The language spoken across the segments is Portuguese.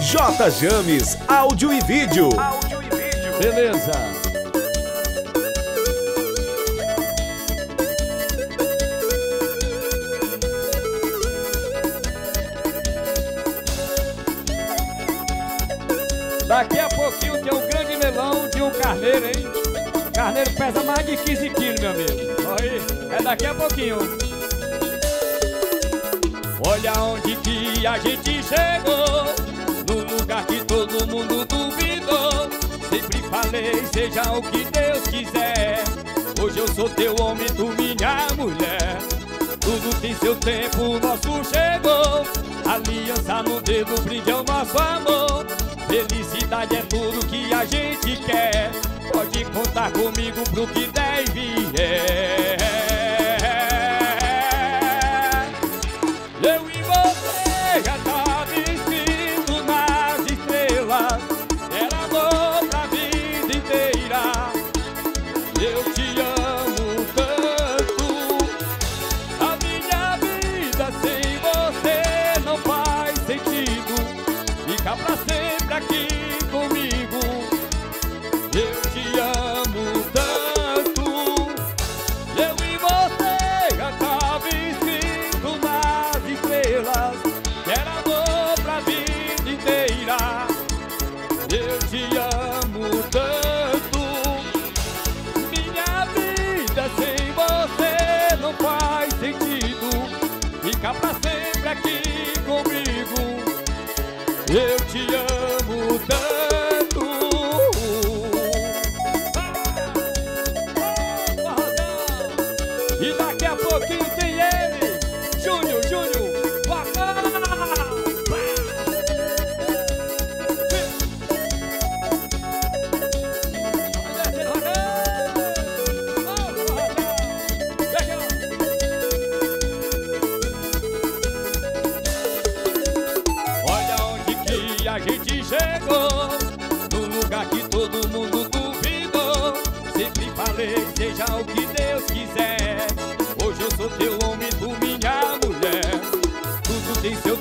J James, áudio e vídeo. Áudio e vídeo. Beleza. Daqui a pouquinho tem um grande melão de um carneiro, hein? Carneiro pesa mais de 15 quilos, meu amigo. Aí, é daqui a pouquinho. Olha onde que a gente chegou Seja o que Deus quiser. Hoje eu sou teu homem, tu minha mulher. Tudo tem seu tempo, o nosso chegou. Aliança no dedo, brinde ao nosso amor. Felicidade é tudo que a gente quer. Pode contar comigo pro que der e vier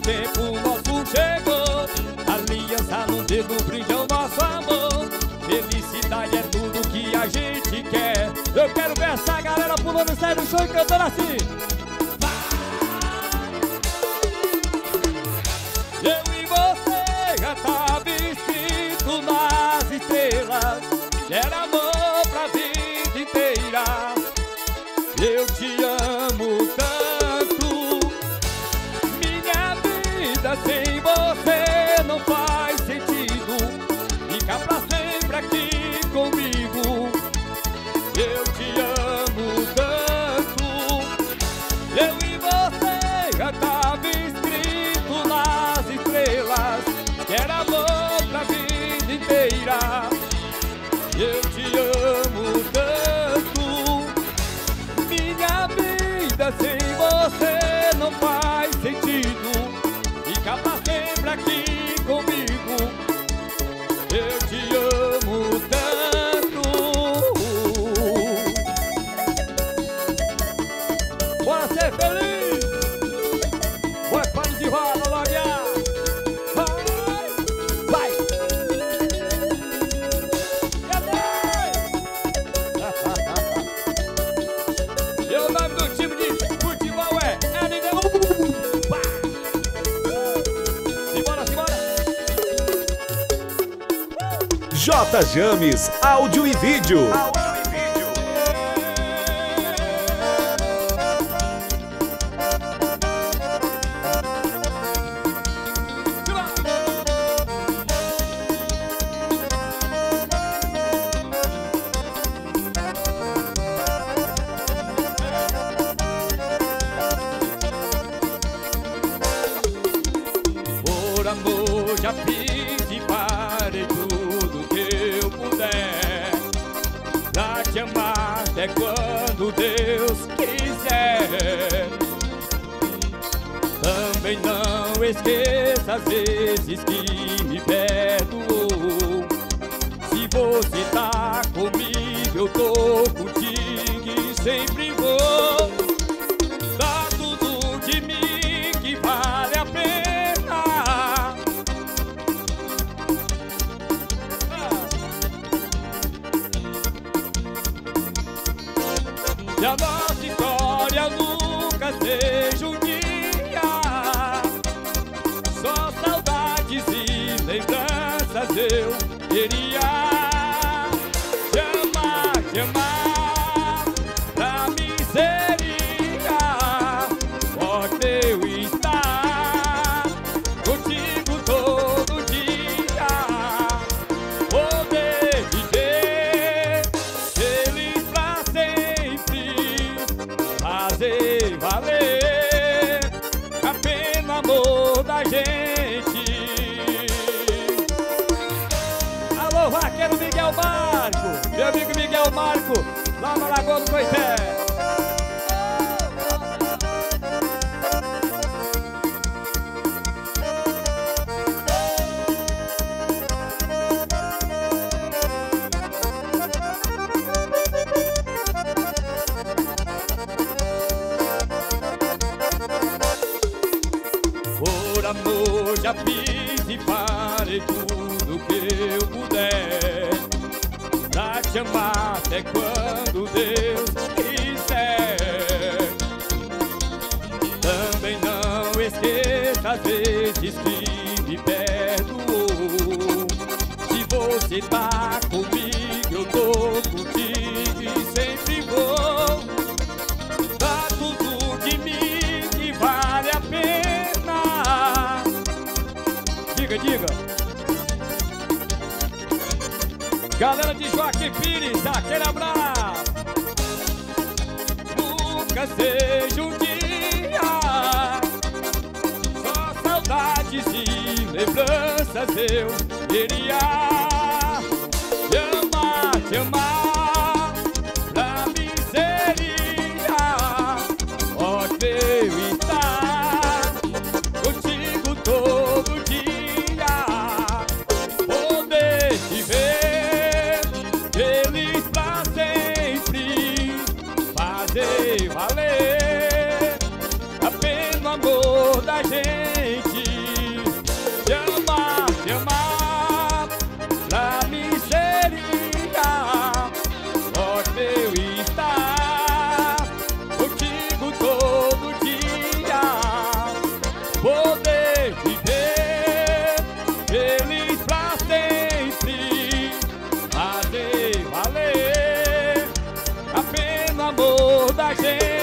tempo, nosso chegou. Aliança no dedo, brilha o nosso amor. Felicidade é tudo que a gente quer. Eu quero ver essa galera pulando no show e cantando assim aqui comigo. Eu te amo tanto. Eu e você já tava escrito nas estrelas que era amor pra vida inteira. Eu te amo tanto, minha vida sem você Bora ser feliz! Vai para de roda, Loriá! Vai! Vai! E o nome do time de futebol é LDU! Simbora, simbora! J James, e. Áudio e vídeo. Amor já fiz e farei tudo que eu puder Pra te amar até quando Deus quiser. Também não esqueça as vezes que me perdoou. Se você tá comigo, eu tô contigo e sempre vou eu Marco, lá na Lagoa do Coité. Por amor já fiz e farei tudo que eu puder te até quando Deus quiser. Também não esqueça as vezes que me perdoou. Se você tá comigo, eu tô contigo Galera de Joaquim Pires, aquele abraço. Nunca seja um dia. Só saudades e lembranças eu queria say